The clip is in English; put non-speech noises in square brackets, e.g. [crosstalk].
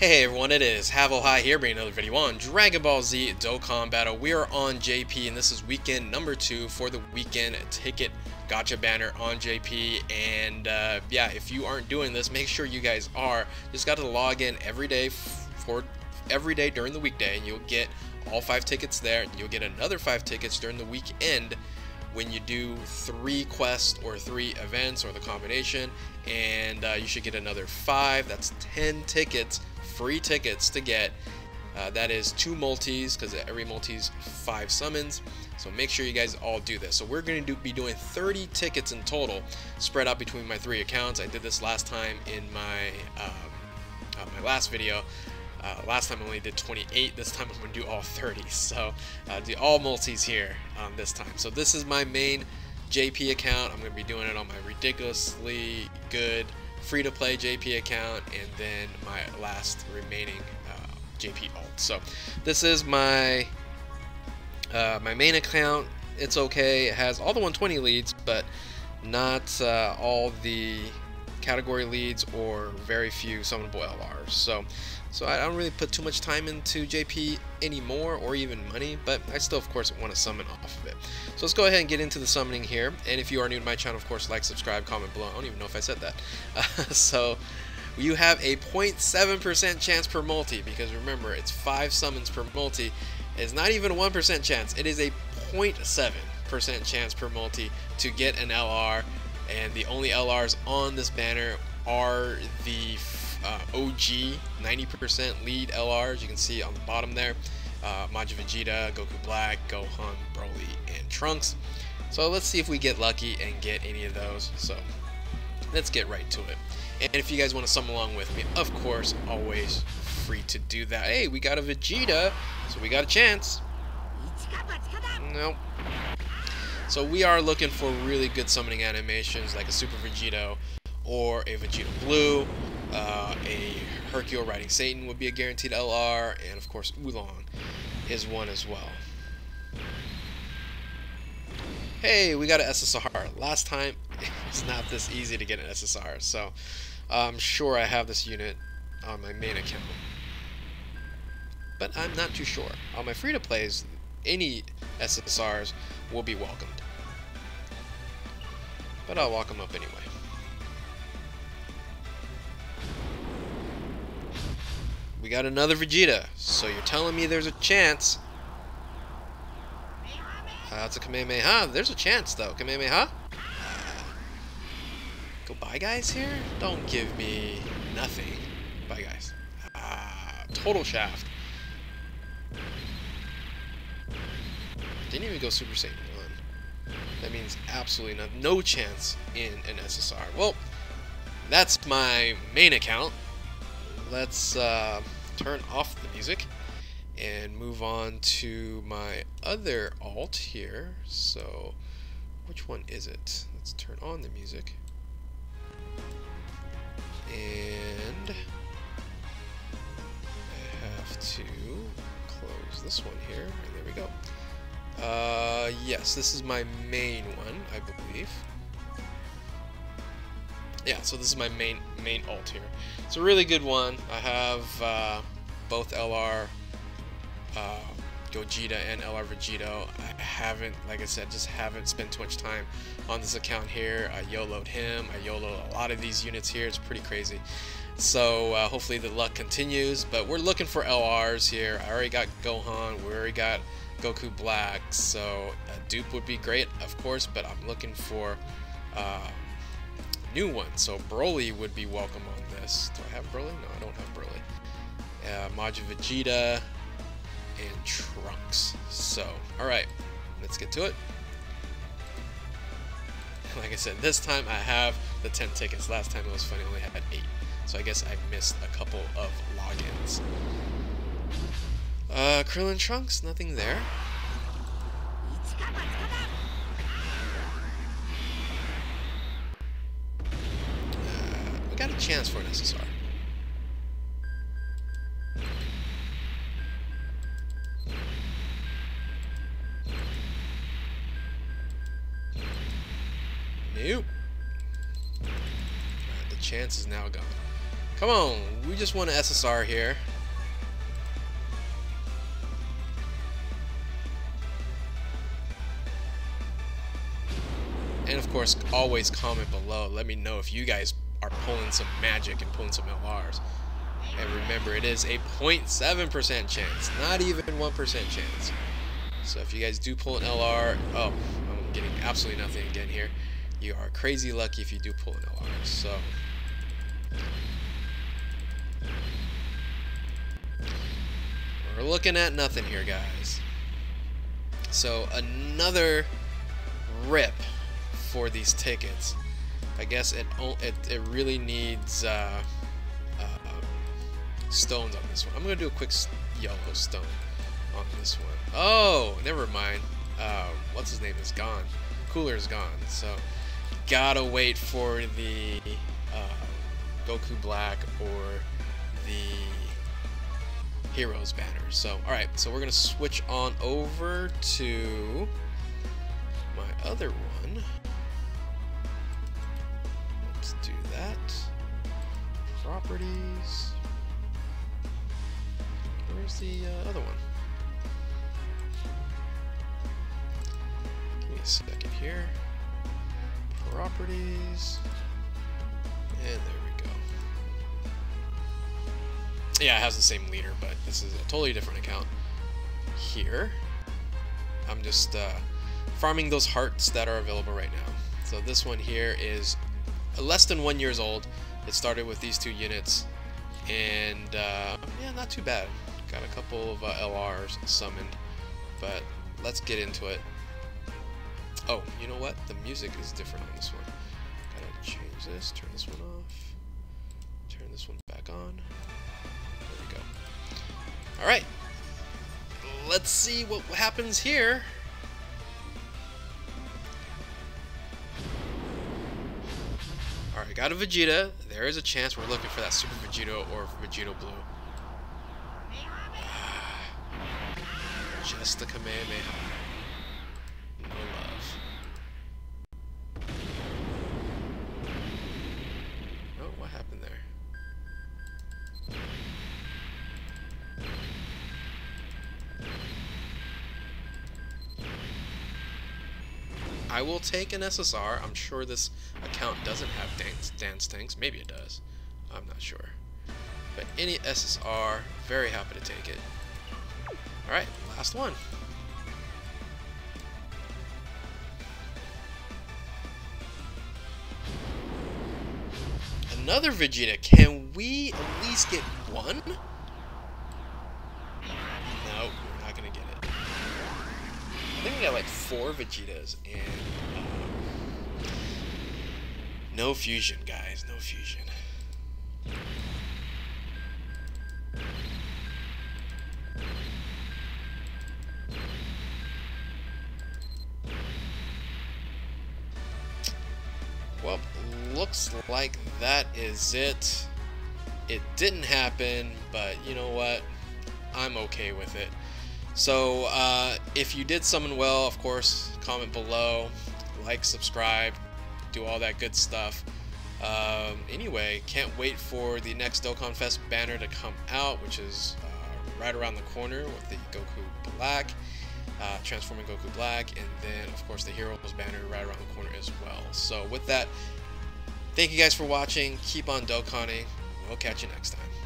Hey everyone, it is Havohei here bringing another video on Dragon Ball Z Dokkan Battle. We are on JP and this is weekend number two for the weekend ticket gacha banner on JP. And uh, yeah, if you aren't doing this, make sure you guys are. Just got to log in every day for every day during the weekday and you'll get all five tickets there. and You'll get another five tickets during the weekend when you do three quests or three events or the combination and uh, you should get another five that's 10 tickets free tickets to get uh, that is two multis because every multi's five summons so make sure you guys all do this so we're going to do, be doing 30 tickets in total spread out between my three accounts I did this last time in my um, uh, my last video uh, last time I only did 28, this time I'm going to do all 30. So uh, do all multis here um, this time. So this is my main JP account. I'm going to be doing it on my ridiculously good free-to-play JP account and then my last remaining uh, JP alt. So this is my uh, my main account. It's okay. It has all the 120 leads, but not uh, all the category leads or very few summonable LRs. So so I don't really put too much time into JP anymore or even money, but I still of course want to summon off of it. So let's go ahead and get into the summoning here. And if you are new to my channel, of course, like, subscribe, comment below. I don't even know if I said that. Uh, [laughs] so you have a 0.7% chance per multi because remember it's 5 summons per multi. It's not even a 1% chance. It is a 0.7% chance per multi to get an LR and the only LRs on this banner are the uh, OG 90% lead LRs. You can see on the bottom there. Uh, Majin Vegeta, Goku Black, Gohan, Broly, and Trunks. So let's see if we get lucky and get any of those. So let's get right to it. And if you guys want to summon along with me, of course, always free to do that. Hey, we got a Vegeta, so we got a chance. Nope. So we are looking for really good summoning animations like a Super Vegito or a Vegito Blue uh, a Hercule riding Satan would be a guaranteed LR, and of course Oolong is one as well. Hey, we got an SSR. Last time, [laughs] it's not this easy to get an SSR, so I'm sure I have this unit on my main account. But I'm not too sure. On my free-to-plays, any SSRs will be welcomed. But I'll walk them up anyway. We got another Vegeta. So you're telling me there's a chance. Uh, that's a Kamehameha. There's a chance, though. Kamehameha? Uh, go bye, guys, here? Don't give me nothing. Bye, guys. Uh, total shaft. Didn't even go Super Saiyan 1. That means absolutely not, no chance in an SSR. Well, that's my main account let's uh, turn off the music and move on to my other alt here. So, which one is it? Let's turn on the music. And I have to close this one here. And there we go. Uh, yes, this is my main one, I believe yeah, so this is my main main alt here. It's a really good one. I have uh, both LR uh, Gogeta and LR Vegito. I haven't, like I said, just haven't spent too much time on this account here. I YOLO'd him. I YOLO'd a lot of these units here. It's pretty crazy. So uh, hopefully the luck continues. But we're looking for LRs here. I already got Gohan. We already got Goku Black. So a dupe would be great, of course. But I'm looking for uh, new one. So Broly would be welcome on this. Do I have Broly? No, I don't have Broly. Uh, Majin Vegeta and Trunks. So, alright, let's get to it. [laughs] Like I said, this time I have the 10 tickets. Last time it was funny, I only had 8. So I guess I missed a couple of logins. Uh, Krillin Trunks, nothing there. Chance for an SSR. Nope. Right, the chance is now gone. Come on, we just want an SSR here. And of course, always comment below. Let me know if you guys pulling some magic and pulling some LRs. And remember, it is a 0.7% chance, not even 1% chance. So if you guys do pull an LR, oh, I'm getting absolutely nothing again here. You are crazy lucky if you do pull an LR. So we're looking at nothing here, guys. So another rip for these tickets. I guess it it, it really needs uh, uh, stones on this one. I'm gonna do a quick yellow stone on this one. Oh, never mind. Uh, what's his name is gone. Cooler is gone. So gotta wait for the uh, Goku Black or the Heroes banner. So, alright, so we're to switch on over to my other one. Properties. Where's the uh, other one? Give me a second here. Properties. And there we go. Yeah, it has the same leader, but this is a totally different account. Here, I'm just uh, farming those hearts that are available right now. So this one here is less than one years old. It started with these two units, and uh, yeah, not too bad. Got a couple of uh, LRs summoned, but let's get into it. Oh, you know what? The music is different on this one. Gotta change this, turn this one off, turn this one back on. There we go. Alright. Let's see what happens here. Got a Vegeta. There is a chance we're looking for that Super Vegito or Vegito Blue. [sighs] Just the Kamehameha. I will take an SSR. I'm sure this account doesn't have dance, dance tanks. Maybe it does. I'm not sure. But any SSR, very happy to take it. Alright, last one. Another Vegeta. Can we at least get one? Like four Vegetas and um, no fusion, guys. No fusion. Well, looks like that is it. It didn't happen, but you know what? I'm okay with it. So uh, if you did summon well, of course, comment below, like, subscribe, do all that good stuff. Um, anyway, can't wait for the next Dokkan Fest banner to come out, which is uh, right around the corner with the Goku Black, uh, transforming Goku Black, and then of course the Heroes banner right around the corner as well. So with that, thank you guys for watching. Keep on Dokkaning. We'll catch you next time.